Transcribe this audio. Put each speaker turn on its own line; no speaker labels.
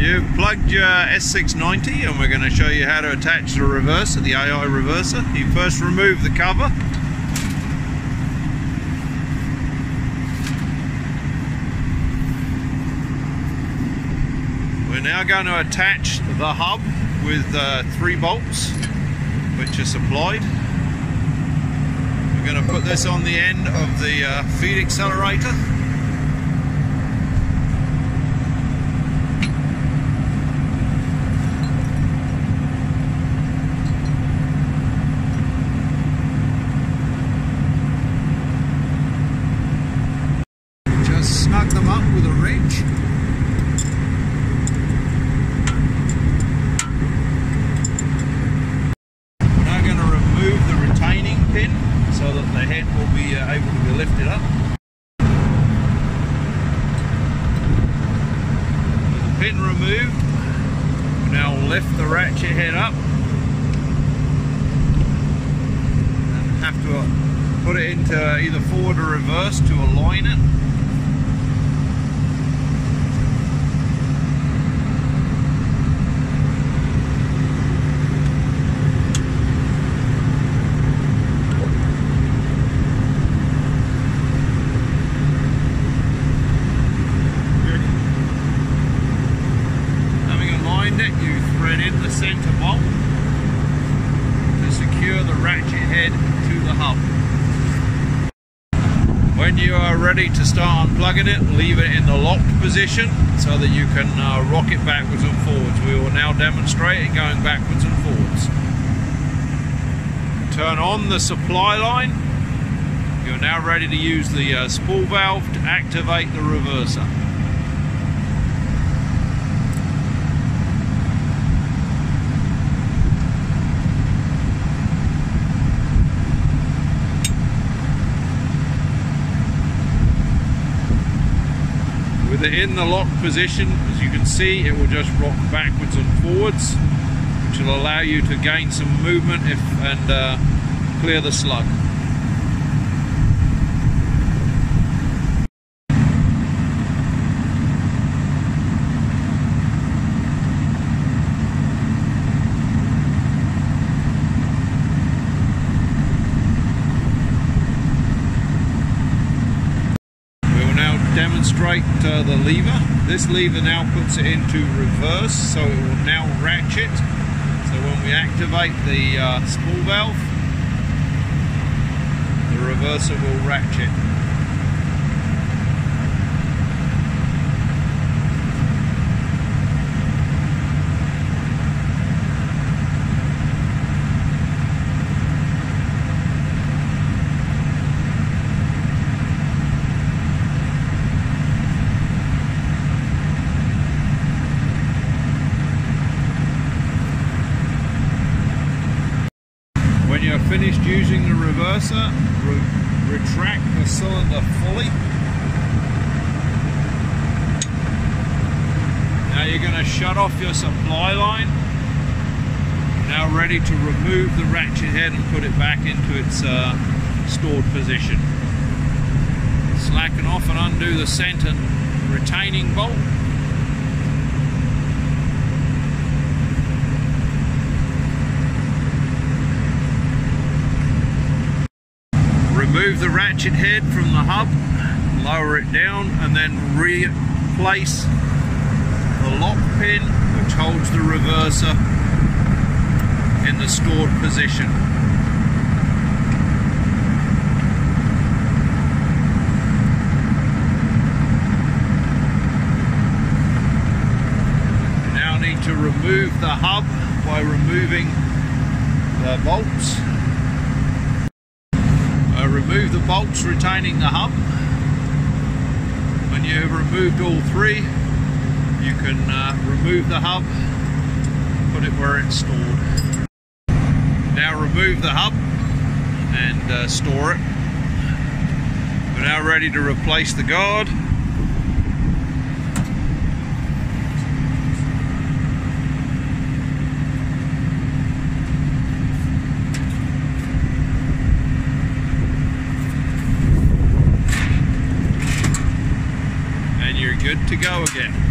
You've plugged your S690 and we're going to show you how to attach the reverser, the AI reverser. You first remove the cover. We're now going to attach the hub with uh, three bolts which are supplied. We're going to put this on the end of the uh, feed accelerator. Just up with a wrench. Now going to remove the retaining pin so that the head will be uh, able to be lifted up. With the pin removed, now lift the ratchet head up and have to put it into either forward or reverse to align it. Aligned it, you thread in the center bolt to secure the ratchet head to the hub. When you are ready to start unplugging it, leave it in the locked position so that you can uh, rock it backwards and forwards. We will now demonstrate it going backwards and forwards. Turn on the supply line. You're now ready to use the uh, spool valve to activate the reverser. With it in the lock position, as you can see, it will just rock backwards and forwards, which will allow you to gain some movement if and uh, clear the slug. We will now demonstrate uh, the lever. This lever now puts it into reverse, so it will now ratchet. So when we activate the uh, spool valve, the reverser will ratchet. When you're finished using the reverser, re- retract the cylinder fully. Now you're going to shut off your supply line. Now ready to remove the ratchet head and put it back into its uh, stored position. Slacken off and undo the center retaining bolt. The ratchet head from the hub, lower it down, and then replace the lock pin which holds the reverser in the stored position. You now need to remove the hub by removing the bolts remove the bolts retaining the hub. When you have removed all three, you can uh, remove the hub, put it where it's stored. Now remove the hub and uh, store it. We're now ready to replace the guard. and you're good to go again.